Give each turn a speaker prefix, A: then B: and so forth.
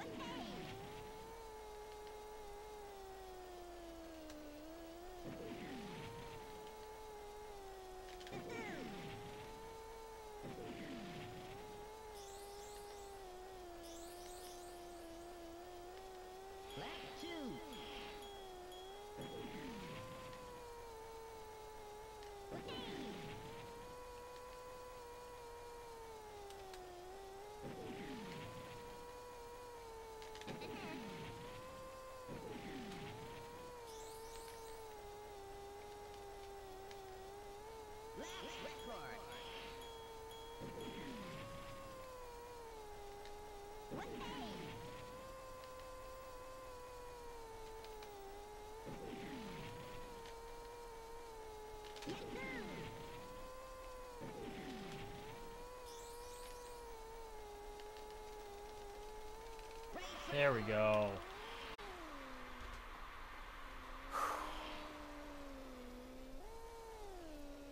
A: Okay. There we go.